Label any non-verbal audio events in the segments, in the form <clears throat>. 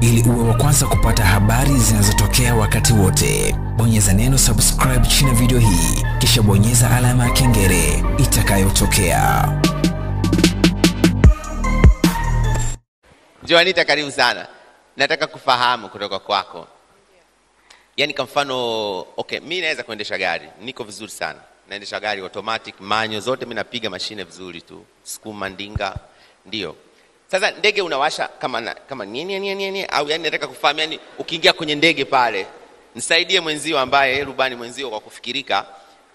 ili uwe wa kwanza kupata habari zinazotokea wakati wote. Bonyeza neno subscribe chini ya video hii, kisha bonyeza alama ya kengele itakayotokea. Joanita, karibu sana. Nataka kufahamu kutoka kwako, yaani kwa mfano, okay, mi naweza kuendesha gari, niko vizuri sana, naendesha gari automatic, manyo zote mi napiga mashine vizuri tu, sukuma, ndinga, ndio. Sasa ndege unawasha kama na, kama nini nini nini, au yani nataka kufahamu, yani ukiingia kwenye ndege pale, nisaidie mwenzio ambaye rubani mwenzio kwa kufikirika,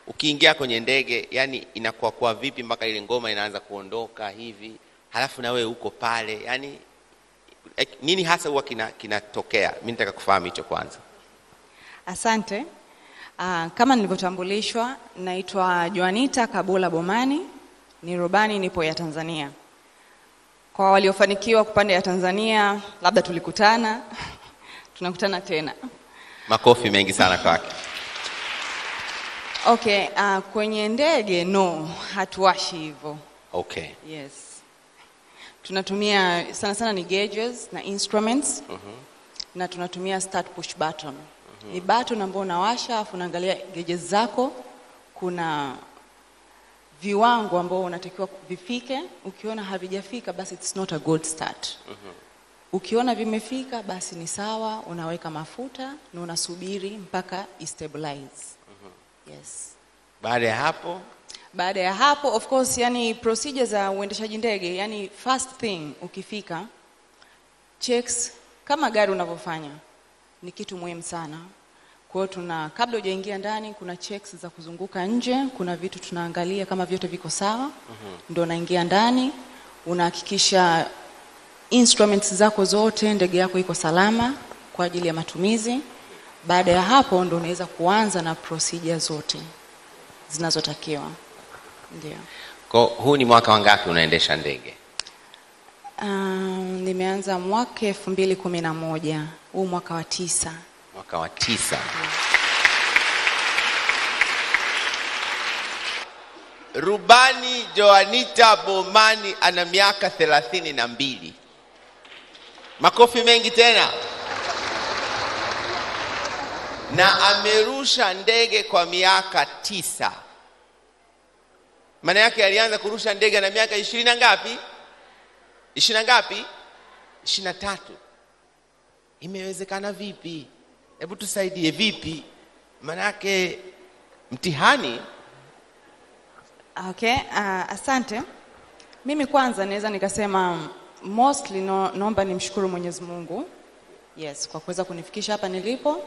ukiingia kwenye ndege, yani inakuwa kwa vipi mpaka ile ngoma inaanza kuondoka hivi, halafu na wewe uko pale, yani eh, nini hasa huwa kinatokea kina- mimi Mi nataka kufahamu hicho kwanza. Asante. Aa, kama nilivyotambulishwa, naitwa Joanita Kabula Bomani, ni rubani, nipo ya Tanzania. Kwa waliofanikiwa kupande ya Tanzania, labda tulikutana, <laughs> tunakutana tena. Makofi mengi sana kwake. Okay, uh, kwenye ndege no, hatuwashi hivyo. Okay. Yes. Tunatumia sana sana ni gauges na instruments na tunatumia start push button. Ni button ambayo unawasha afu unaangalia gauges zako, kuna viwango ambao unatakiwa vifike. Ukiona havijafika basi it's not a good start. Ukiona vimefika basi ni sawa, unaweka mafuta na unasubiri mpaka istabilize. Yes. Baada ya hapo Baada ya hapo of course, yani procedure za uendeshaji ndege, yani first thing ukifika, checks kama gari unavyofanya ni kitu muhimu sana. Kwa hiyo tuna kabla hujaingia ndani, kuna checks za kuzunguka nje, kuna vitu tunaangalia kama vyote viko sawa, Mm-hmm. ndio unaingia ndani, unahakikisha instruments zako zote, ndege yako iko salama kwa ajili ya matumizi. Baada ya hapo ndio unaweza kuanza na procedure zote zinazotakiwa. Ndio. Kwa huu ni mwaka wangapi unaendesha ndege? Um, nimeanza mwaka elfu mbili kumi na moja huu mwaka wa tisa. Mwaka wa tisa. Rubani Joanita Bomani ana miaka thelathini na mbili. Makofi mengi tena. Na amerusha ndege kwa miaka tisa. Maana yake alianza kurusha ndege na miaka ishirini na ngapi? Ishirini na ngapi? Ishirini na tatu. Imewezekana vipi? Hebu tusaidie vipi? Manake mtihani Okay, uh, asante. Mimi kwanza naweza nikasema mostly no, naomba nimshukuru Mwenyezi Mungu yes, kwa kuweza kunifikisha hapa nilipo.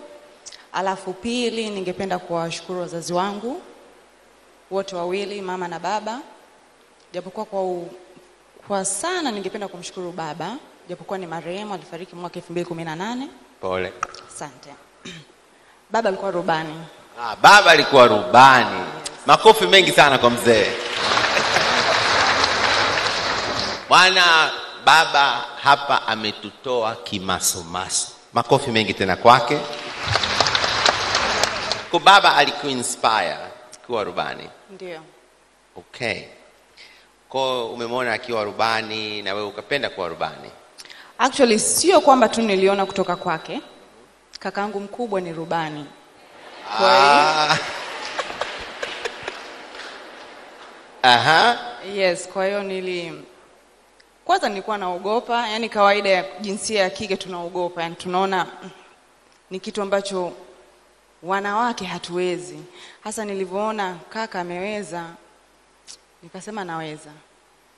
Alafu pili, ningependa kuwashukuru wazazi wangu wote wawili, mama na baba, japokuwa kwa, kwa sana ningependa kumshukuru baba, japokuwa ni marehemu, alifariki mwaka 2018. pole. Asante. <clears throat> Baba alikuwa rubani. Ah, baba alikuwa rubani. Yes. Makofi mengi sana kwa mzee. Bwana baba hapa ametutoa kimasomaso. Makofi mengi tena kwake. Kwa baba alikuinspire kuwa rubani. Ndio. Okay. Kwa umemwona akiwa rubani na wewe ukapenda kuwa rubani. Actually sio kwamba tu niliona kutoka kwake. Kakaangu mkubwa ni rubani. Kwa hiyo Ah. Aha. yes, kwa hiyo nili kwanza nilikuwa naogopa, yani kawaida ya jinsia ya kike tunaogopa, yani tunaona mm, ni kitu ambacho wanawake hatuwezi. Hasa nilivyoona kaka ameweza, nikasema naweza.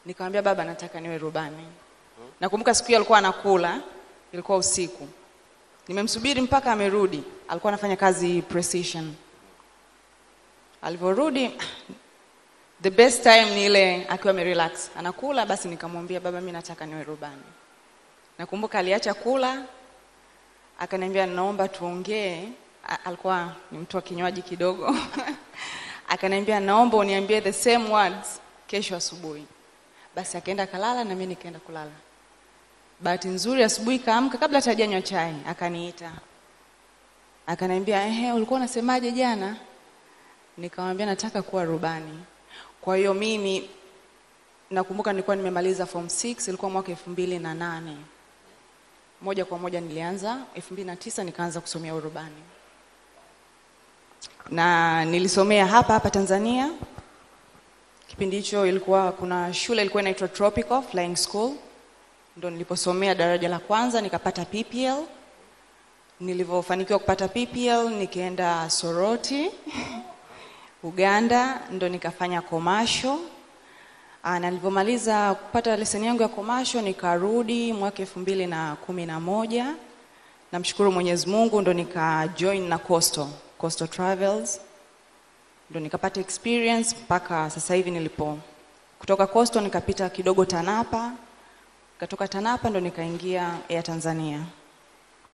Nikamwambia baba, nataka niwe rubani. Nakumbuka siku hiyo alikuwa anakula, ilikuwa usiku. Nimemsubiri mpaka amerudi, alikuwa anafanya kazi precision. Alivyorudi the best time ni ile akiwa amerelax anakula, basi nikamwambia baba, mimi nataka niwe rubani. Nakumbuka aliacha kula, akaniambia naomba tuongee. Alikuwa ni mtu wa kinywaji kidogo <laughs> akaniambia naomba uniambie the same words kesho asubuhi. Basi akaenda kalala na mimi nikaenda kulala. Bahati nzuri asubuhi kaamka, kabla hatajanywa chai, akaniita akaniambia, ehe, ulikuwa unasemaje jana? Nikamwambia nataka kuwa rubani. Kwa hiyo mimi nakumbuka nilikuwa nimemaliza form 6 ilikuwa mwaka elfu mbili na nane moja kwa moja nilianza 2009 nikaanza kusomea urubani na nilisomea hapa hapa Tanzania. Kipindi hicho ilikuwa kuna shule ilikuwa inaitwa Tropical Flying School, ndo niliposomea daraja la kwanza nikapata PPL. Nilivyofanikiwa kupata PPL nikaenda Soroti <laughs> Uganda, ndo nikafanya komasho Ah, na nilivyomaliza kupata leseni yangu ya komasho nikarudi mwaka elfu mbili na kumi na moja. Namshukuru Mwenyezi Mungu ndo nika join na Coastal, Coastal Travels ndo nikapata experience mpaka sasa hivi nilipo kutoka Coastal nikapita kidogo Tanapa, katoka Tanapa ndo nikaingia Air Tanzania.